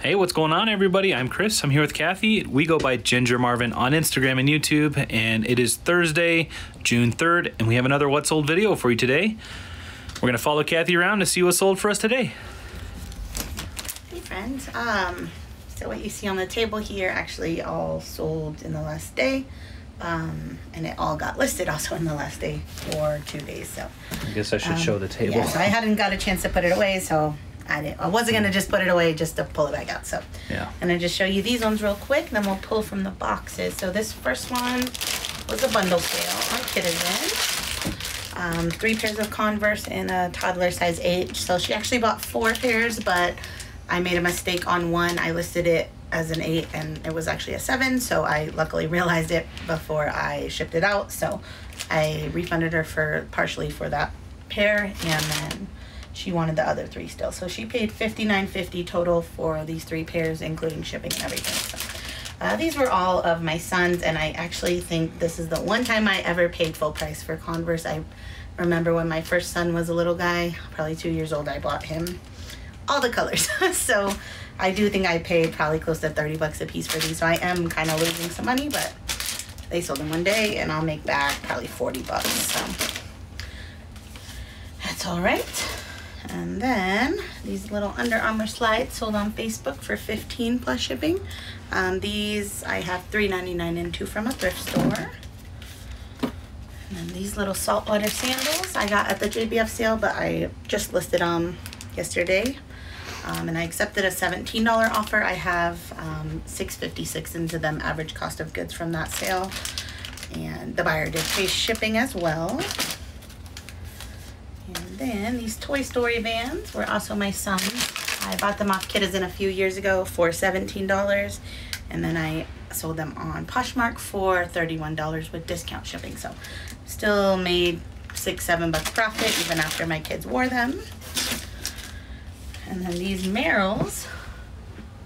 Hey, what's going on, everybody? I'm Chris. I'm here with Kathy. We go by Ginger Marvin on Instagram and YouTube, and it is Thursday, June 3rd, and we have another What Sold video for you today. We're going to follow Kathy around to see what sold for us today. Hey friends, um, so what you see on the table here actually all sold in the last day. Um, and it all got listed also in the last day for two days. So I guess I should um, show the table. Yeah, so I hadn't got a chance to put it away, so I didn't. I wasn't gonna just put it away just to pull it back out. So Yeah. and I just show you these ones real quick, then we'll pull from the boxes. So this first one was a bundle sale on Kidizen. Um, three pairs of Converse in a toddler size age. So she actually bought four pairs, but I made a mistake on one. I listed it as an eight and it was actually a seven. So I luckily realized it before I shipped it out. So I refunded her for partially for that pair and then she wanted the other three still. So she paid fifty nine fifty total for these three pairs, including shipping and everything. So uh, these were all of my sons, and I actually think this is the one time I ever paid full price for Converse. I remember when my first son was a little guy, probably two years old, I bought him all the colors. so I do think I paid probably close to 30 bucks a piece for these. So I am kind of losing some money, but they sold in one day, and I'll make back probably 40 bucks. So that's all right. And then these little Under Armour slides sold on Facebook for 15 plus shipping. Um, these I have $3.99 in two from a thrift store. And then these little saltwater sandals I got at the JBF sale, but I just listed them yesterday. Um, and I accepted a $17 offer. I have um, $6.56 into them average cost of goods from that sale. And the buyer did pay shipping as well. Then these Toy Story vans were also my son's. I bought them off Kidizen a few years ago for $17. And then I sold them on Poshmark for $31 with discount shipping. So still made six, seven bucks profit even after my kids wore them. And then these Merrells,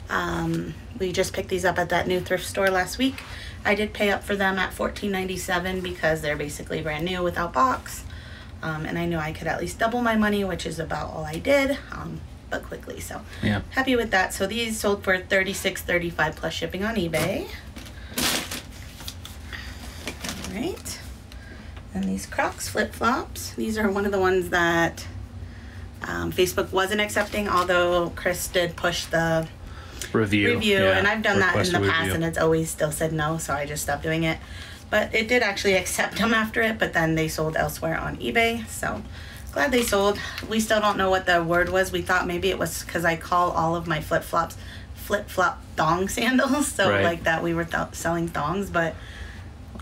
um, we just picked these up at that new thrift store last week. I did pay up for them at $14.97 because they're basically brand new without box. Um, and I knew I could at least double my money, which is about all I did, um, but quickly. So Yeah. happy with that. So these sold for $36.35 plus shipping on eBay. All right. And these Crocs flip flops. These are one of the ones that um, Facebook wasn't accepting, although Chris did push the Review. review, yeah, and I've done that in the past, review. and it's always still said no, so I just stopped doing it. But it did actually accept them after it, but then they sold elsewhere on eBay, so glad they sold. We still don't know what the word was. We thought maybe it was because I call all of my flip flops flip flop thong sandals, so Right. like that we were th- selling thongs, but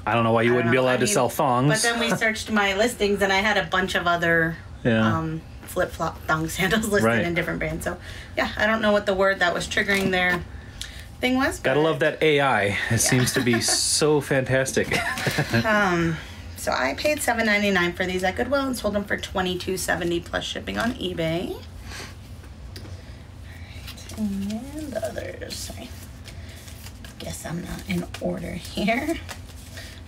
I don't know why you I wouldn't be allowed I to sell thongs. But then we searched my listings, and I had a bunch of other Yeah. um, flip flop thong sandals listed Right. in different brands. So yeah, I don't know what the word that was triggering their thing was. Gotta love that AI. It seems to be so fantastic. Um, so I paid seven ninety nine for these at Goodwill and sold them for twenty two seventy plus shipping on eBay. And the others. Sorry. Guess I'm not in order here.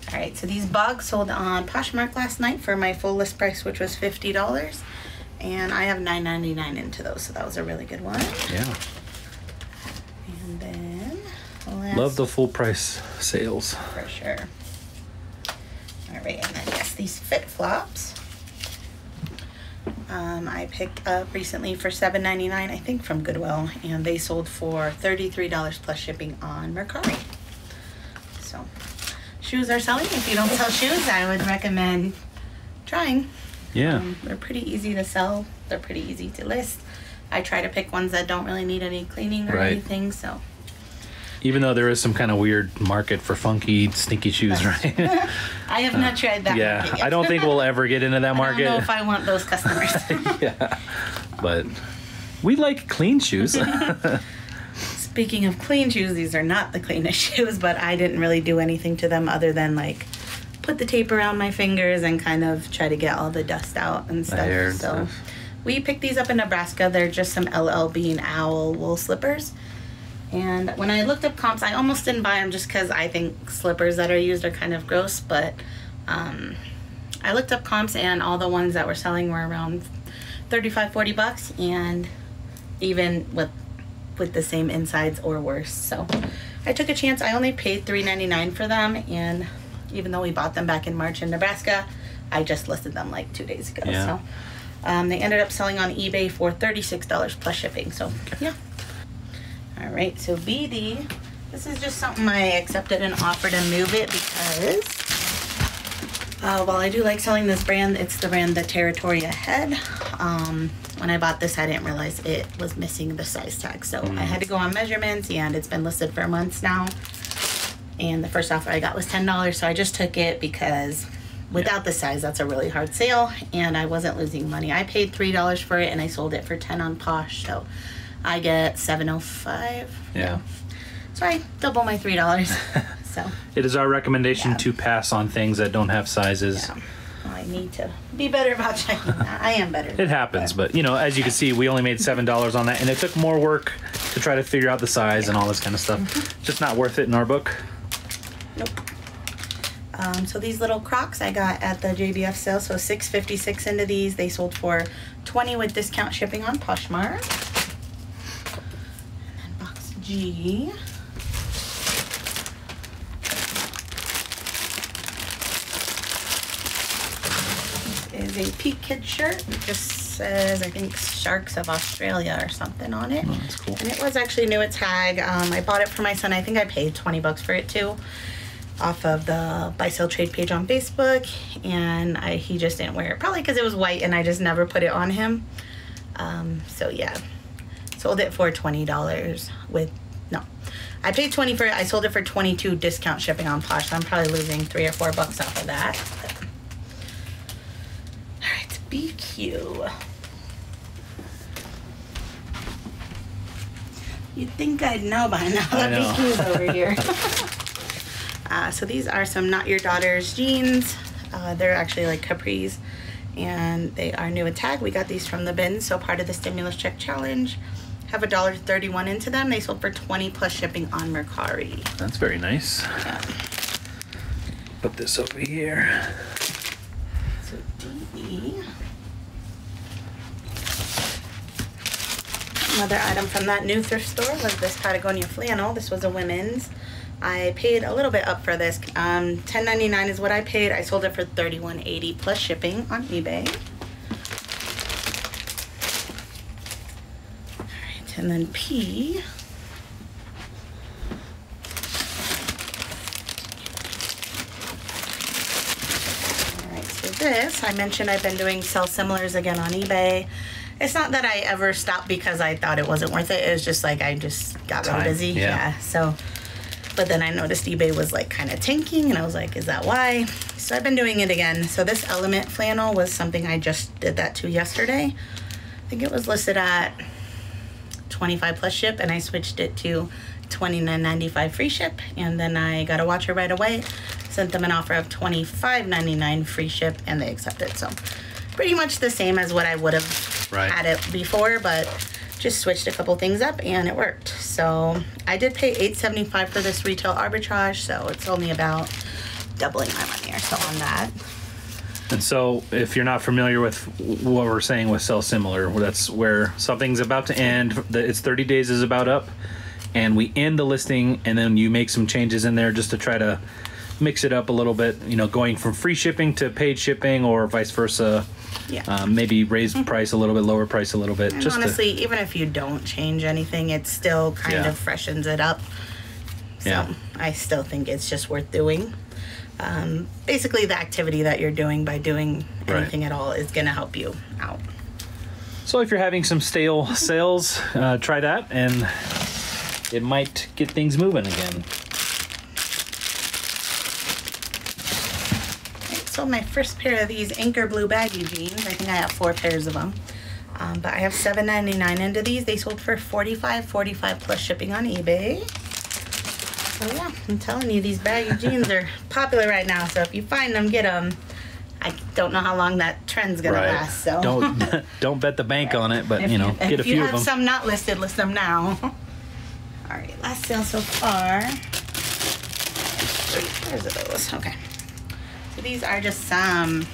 Alright, so these bogs sold on Poshmark last night for my full list price, which was fifty dollars. And I have nine ninety nine into those, so that was a really good one. yeah. And then last Love the full price sales. for sure. All right, and then yes, these fit flops. Um, I picked up recently for seven ninety nine, I think from Goodwill, and they sold for thirty three dollars plus shipping on Mercari. So, shoes are selling. If you don't sell shoes, I would recommend trying. Yeah. Um, they're pretty easy to sell. They're pretty easy to list. I try to pick ones that don't really need any cleaning or Right. anything. So Even though there is some kind of weird market for funky, sneaky shoes, right? I have not tried that. yeah. I don't think we'll ever get into that I market. don't know if I want those customers. yeah. But we like clean shoes. Speaking of clean shoes, these are not the cleanest shoes, but I didn't really do anything to them other than like put the tape around my fingers and kind of try to get all the dust out and stuff. so stuff. we picked these up in Nebraska. They're just some LL Bean owl wool slippers. And when I looked up comps, I almost didn't buy them just because I think slippers that are used are kind of gross. But um, I looked up comps, and all the ones that were selling were around 35, 40 bucks. And even with with the same insides or worse. So I took a chance. I only paid $3.99 for them, and even though we bought them back in March in Nebraska, I just listed them like two days ago. Yeah. So um, they ended up selling on eBay for $36 plus shipping. So yeah. All right, so BD. This is just something I accepted an offer to move it because uh, while I do like selling this brand, it's the brand the Territory Ahead. Um, when I bought this, I didn't realize it was missing the size tag. So I had to go on measurements and it's been listed for months now. And the first offer I got was $10. So I just took it because without the size, that's a really hard sale. And I wasn't losing money. I paid $3 for it and I sold it for 10 on Posh. So I get 705 Yeah. So I double my $3. so It is our recommendation Yeah. to pass on things that don't have sizes. yeah. I need to be better about checking that. I am better. It happens, but you know, as you can see, we only made seven dollars on that, and it took more work to try to figure out the size and all this kind of stuff. Mm-hmm. Just not worth it in our book. Nope. Um, so these little Crocs I got at the JBF sale. So six fifty six into these. They sold for twenty with discount shipping on Poshmark. And then box G. This is a Peak Kid shirt. It just says I think Sharks of Australia or something on it. Oh, that's cool. And it was actually new at tag. Um, I bought it for my son. I think I paid 20 bucks for it too off of the buy sell trade page on Facebook. And I, he just didn't wear it. Probably because it was white and I just never put it on him. Um, so yeah, sold it for $20 with, no. I paid 20 for it. I sold it for 22 discount shipping on Posh. So I'm probably losing three or four bucks off of that. All right, BQ. You'd think I'd know by now that. BQ's over here. uh, so these are some Not Your Daughter's jeans. Uh, they're actually like capris, and they are new at tag. We got these from the bin, so part of the stimulus check challenge. Have a dollar thirty-one into them. They sold for twenty plus shipping on Mercari. That's very nice. Yeah. Put this over here. So DE. Another item from that new thrift store was this Patagonia flannel. This was a women's. I paid a little bit up for this. Um, $10.99 is what I paid. I sold it for $31.80 plus shipping on eBay. All right, and then P. This, I mentioned I've been doing sell similars again on eBay. It's not that I ever stopped because I thought it wasn't worth it. It was just like I just got Time, really busy. yeah. So, but then I noticed eBay was like kind of tanking, and I was like, is that why? So I've been doing it again. So this element flannel was something I just did that to yesterday. I think it was listed at 25 plus ship and I switched it to 29.95 free ship and then I got a watcher right away sent them an offer of 25.99 free ship and they accepted. So pretty much the same as what I would have Right. had it before but just switched a couple things up and it worked. So I did pay 8.75 for this retail arbitrage so it's only about doubling my money or so on that And so, if you're not familiar with what we're saying with sell similar, that's where something's about to end. It's 30 days is about up, and we end the listing, and then you make some changes in there just to try to mix it up a little bit. You know, going from free shipping to paid shipping, or vice versa. yeah Um, maybe raise price a little bit, lower price a little bit. And just to- honestly, even if you don't change anything, it still kind Yeah. of freshens it up. So Yeah. I still think it's just worth doing. Um, basically, the activity that you're doing by doing Right. anything at all is going to help you out. So if you're having some stale sales, uh, try that, and it might get things moving again. Right, so my first pair of these Anchor Blue baggy jeans, I think I have four pairs of them. Um, but I have $7.99 into these. They sold for $45, $45 plus shipping on eBay. So yeah, I'm telling you, these baggy jeans are popular right now. So if you find them, get them. I don't know how long that trend's gonna last. So don't don't bet the bank on it, but if you know, if get a you few of have them. some not listed, list them now. All right, last sale so far. Three pairs of oh, those. Okay. So these are just some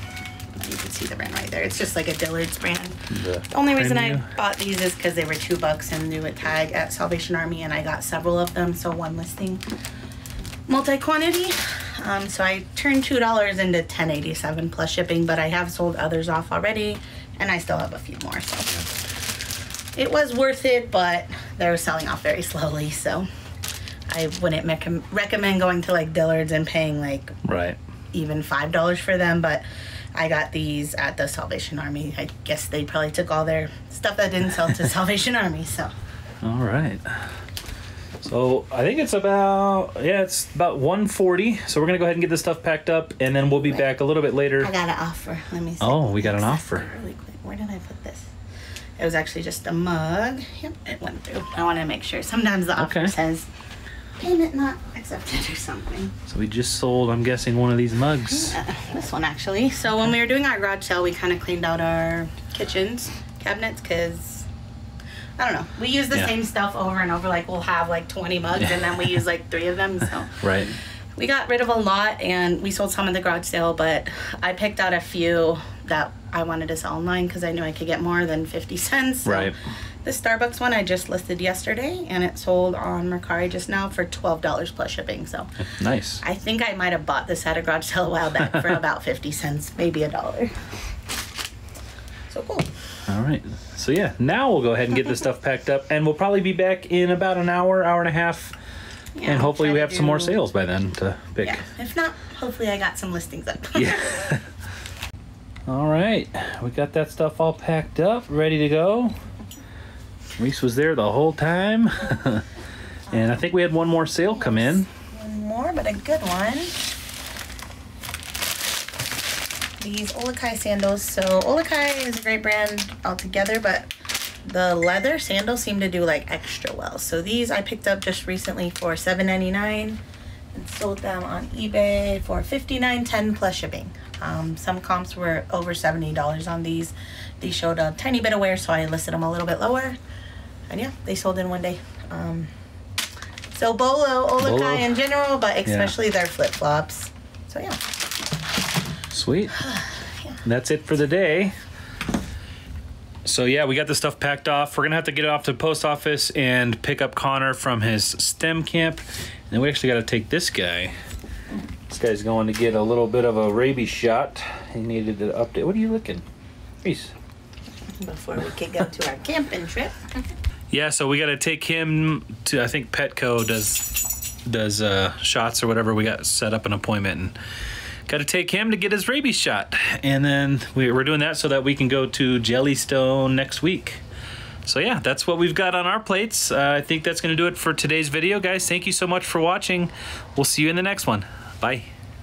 You can see the brand right there. It's just like a Dillard's brand. The The only reason Premium. I bought these is because they were two bucks and new at tag at Salvation Army, and I got several of them, so one listing, multi quantity. Um, so I turned two dollars into ten eighty seven plus shipping, but I have sold others off already, and I still have a few more. So it was worth it, but they were selling off very slowly, so I wouldn't mec- recommend going to like Dillard's and paying like Right. even five dollars for them, but I got these at the Salvation Army. I guess they probably took all their stuff that didn't sell to Salvation Army. So All right. So I think it's about yeah, it's about 140. So we're gonna go ahead and get this stuff packed up, and then we'll be back a little bit later. I got an offer. Let me see. Oh, we got an offer. Really quick. Where did I put this? It was actually just a mug. Yep, it went through. I want to make sure. Sometimes the offer Okay. says payment not accepted or something. So we just sold, I'm guessing, one of these mugs. Uh, this one actually. So when we were doing our garage sale, we kind of cleaned out our kitchens cabinets because I don't know. We use the Yeah. same stuff over and over. Like we'll have like 20 mugs and then we use like three of them. So Right. we got rid of a lot and we sold some at the garage sale. But I picked out a few that I wanted to sell online because I knew I could get more than 50 cents. So Right. The Starbucks one I just listed yesterday and it sold on Mercari just now for $12 plus shipping. So. Nice. I think I might have bought this at a garage sale a while back for about 50 cents, maybe a dollar. So cool. All right. So yeah, now we'll go ahead and get this stuff packed up, and we'll probably be back in about an hour, hour and a half, Yeah, and hopefully we have some more sales by then to pick. Yeah. If not, hopefully I got some listings up. Yeah. all right, we got that stuff all packed up, ready to go. Reese was there the whole time, and I think we had one more sale come in. One more, but a good one. These OluKai sandals. So OluKai is a great brand altogether, but the leather sandals seem to do like extra well. So these I picked up just recently for $7.99 and sold them on eBay for $59.10 plus shipping. Um, some comps were over $70 on these. These showed a tiny bit of wear, so I listed them a little bit lower. And yeah, they sold in one day. Um, so Bolo, OluKai Bolo. in general, but especially their flip flops. So yeah. Sweet. And That's it for the day. So yeah, we got the stuff packed off. We're gonna have to get it off to the post office and pick up Connor from his STEM camp. And then we actually got to take this guy. This guy's going to get a little bit of a rabies shot. He needed to update. What are you looking? Reese. Before we could go to our camping trip. Yeah, so we got to take him to. I think Petco does does uh, shots or whatever. We got set up an appointment and got to take him to get his rabies shot, and then we, we're doing that so that we can go to Jellystone next week. So yeah, that's what we've got on our plates. Uh, I think that's going to do it for today's video, guys. Thank you so much for watching. We'll see you in the next one. Bye.